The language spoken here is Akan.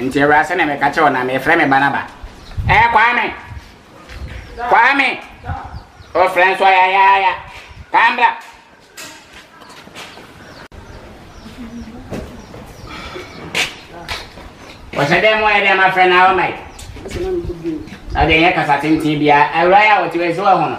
Nti awuraa sɛnea meka kyerɛ wo na mefrɛ me ba no aba. Ɛɛ Kwame! Kwame! Wofrɛ nso ayayaaya! Kan bra! Wɔhyɛ dɛn mu ayɛ dɛn ma frɛ no awo mai. Ade nyɛ kasa tenten biara. Awuraa yi a wɔte wɔ nso wɔ ho no.